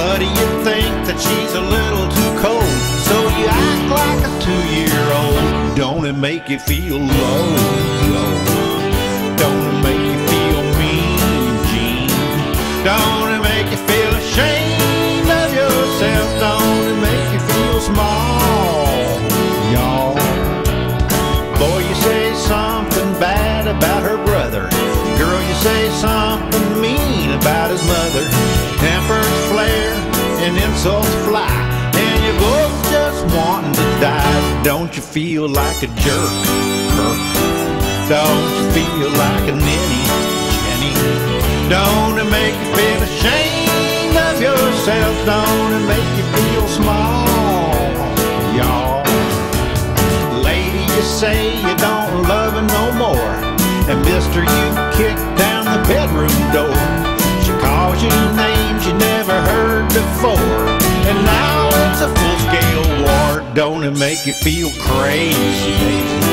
Buddy, you think that she's a little too cold, so you act like a two-year-old. Don't it make you feel low, low? Don't it make you feel mean, Gene? Don't it make you feel ashamed of yourself? Don't it make you feel small, y'all? Boy, you say something bad about her brother. Girl, you say something insults fly, and you both just wanting to die. Don't you feel like a jerk, Kirk? Don't you feel like a ninny, Jenny? Don't it make you feel ashamed of yourself? Don't it make you feel small, y'all? Lady, you say you don't love her no more. And mister, you kicked down Don't it make you feel crazy,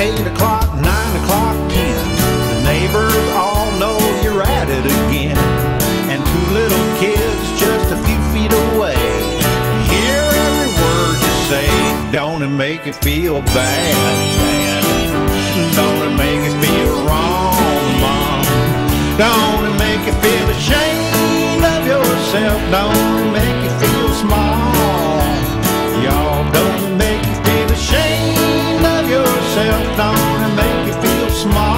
eight o'clock, nine o'clock, ten. The neighbors all know you're at it again. And two little kids just a few feet away. Hear every word you say. Don't it make you feel bad? Don't it make you feel wrong, Mom? Don't it make you feel ashamed of yourself? Don't and make you feel smart.